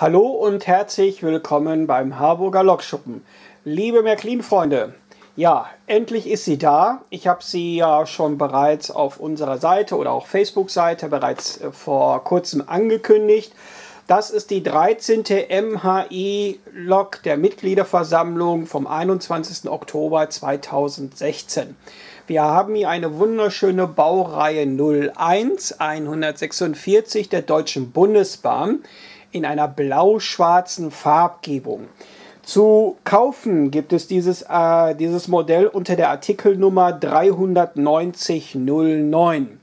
Hallo und herzlich willkommen beim Harburger Lokschuppen. Liebe Märklin-Freunde, ja, endlich ist sie da. Ich habe sie ja schon bereits auf unserer Seite oder auch Facebook-Seite bereits äh, vor kurzem angekündigt. Das ist die 13. MHI-Lok der Mitgliederversammlung vom 21. Oktober 2016. Wir haben hier eine wunderschöne Baureihe 01 146 der Deutschen Bundesbahn in einer blau-schwarzen Farbgebung. Zu kaufen gibt es dieses, äh, dieses Modell unter der Artikelnummer 39009.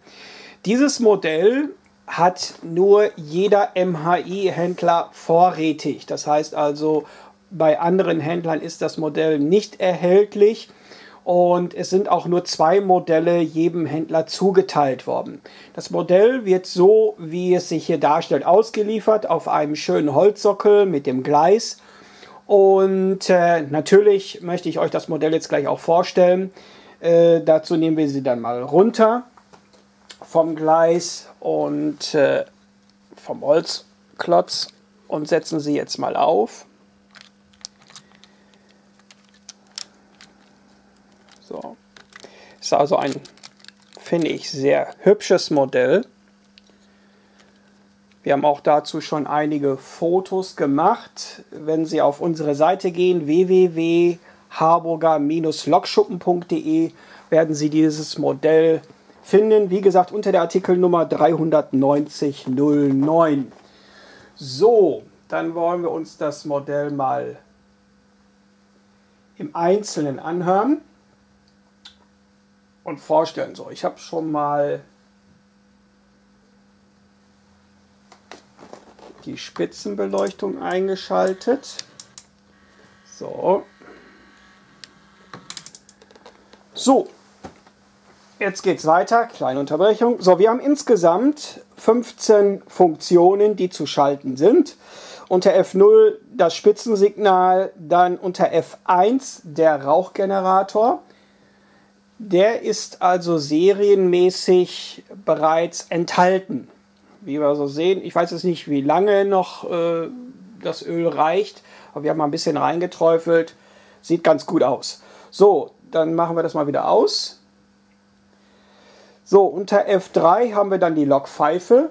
Dieses Modell hat nur jeder MHI-Händler vorrätig. Das heißt also, bei anderen Händlern ist das Modell nicht erhältlich und es sind auch nur zwei Modelle jedem Händler zugeteilt worden. Das Modell wird so, wie es sich hier darstellt, ausgeliefert auf einem schönen Holzsockel mit dem Gleis. Und äh, natürlich möchte ich euch das Modell jetzt gleich auch vorstellen. Äh, dazu nehmen wir sie dann mal runter vom Gleis und äh, vom Holzklotz und setzen sie jetzt mal auf. So. Ist also ein, finde ich, sehr hübsches Modell. Wir haben auch dazu schon einige Fotos gemacht. Wenn Sie auf unsere Seite gehen, www.harburger-lokschuppen.de, werden Sie dieses Modell finden. Wie gesagt, unter der Artikelnummer 39009. So, dann wollen wir uns das Modell mal im Einzelnen anhören und vorstellen. So, ich habe schon mal die Spitzenbeleuchtung eingeschaltet. So. So. Jetzt geht es weiter. Kleine Unterbrechung. So, wir haben insgesamt 15 Funktionen, die zu schalten sind. Unter F0 das Spitzensignal, dann unter F1 der Rauchgenerator. Der ist also serienmäßig bereits enthalten wie wir so sehen. Ich weiß jetzt nicht, wie lange noch äh, das Öl reicht, aber wir haben mal ein bisschen reingeträufelt. Sieht ganz gut aus. So, dann machen wir das mal wieder aus. So, unter F3 haben wir dann die Lokpfeife.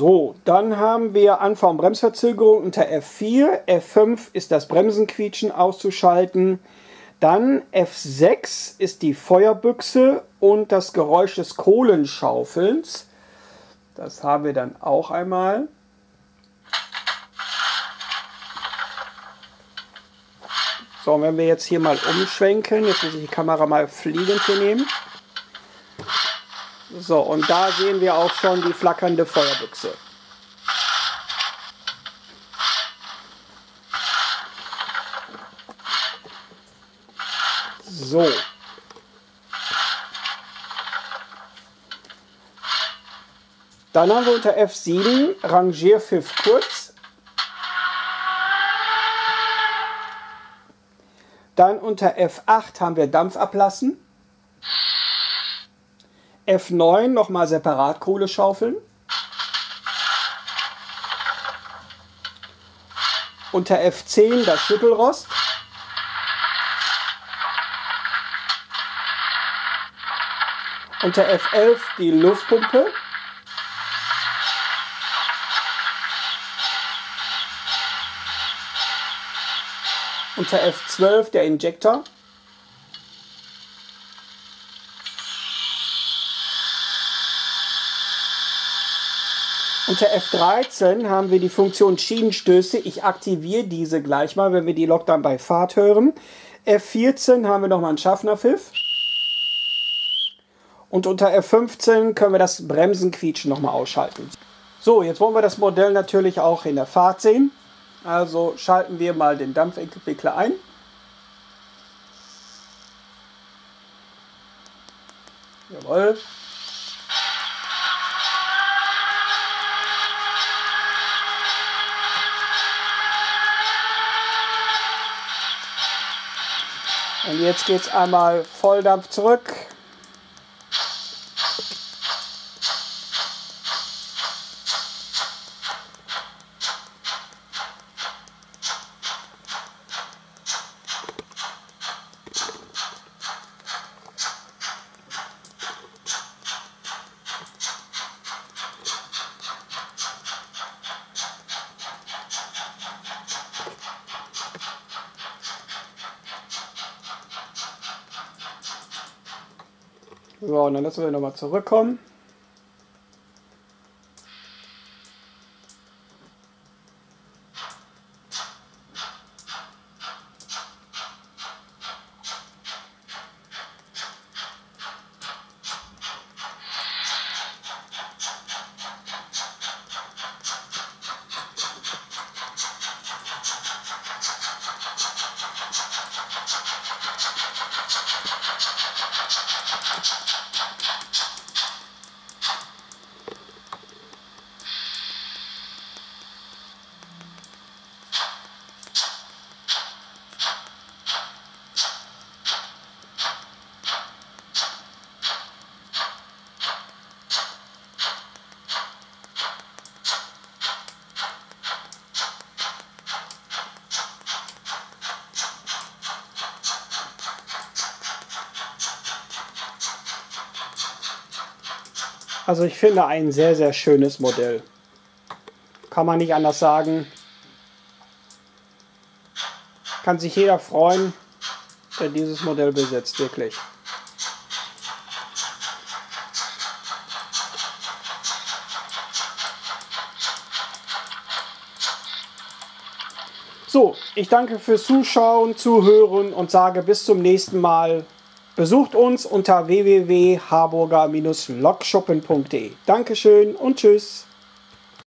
So, dann haben wir Anfahren Bremsverzögerung unter F4. F5 ist das Bremsenquietschen auszuschalten. Dann F6 ist die Feuerbüchse und das Geräusch des Kohlenschaufelns. Das haben wir dann auch einmal. So, und wenn wir jetzt hier mal umschwenken, jetzt muss ich die Kamera mal fliegend hier nehmen. So, und da sehen wir auch schon die flackernde Feuerbüchse. So. Dann haben wir unter F7 Rangierpfiff kurz. Dann unter F8 haben wir Dampf ablassen. F9 nochmal separat Kohle schaufeln. Unter F10 das Schüttelrost. Unter F11 die Luftpumpe. Unter F12 der Injektor. Unter F13 haben wir die Funktion Schienenstöße. Ich aktiviere diese gleich mal, wenn wir die Lok dann bei Fahrt hören. F14 haben wir nochmal einen Schaffnerpfiff. Und unter F15 können wir das Bremsenquietschen nochmal ausschalten. So, jetzt wollen wir das Modell natürlich auch in der Fahrt sehen. Also schalten wir mal den Dampfentwickler ein. Jawohl. Und jetzt geht es einmal Volldampf zurück. So, und dann lassen wir nochmal zurückkommen. Also ich finde ein sehr, sehr schönes Modell. Kann man nicht anders sagen. Kann sich jeder freuen, der dieses Modell besitzt, wirklich. So, ich danke fürs Zuschauen, Zuhören und sage bis zum nächsten Mal. Besucht uns unter www.harburger-lokschuppen.de. Dankeschön und tschüss.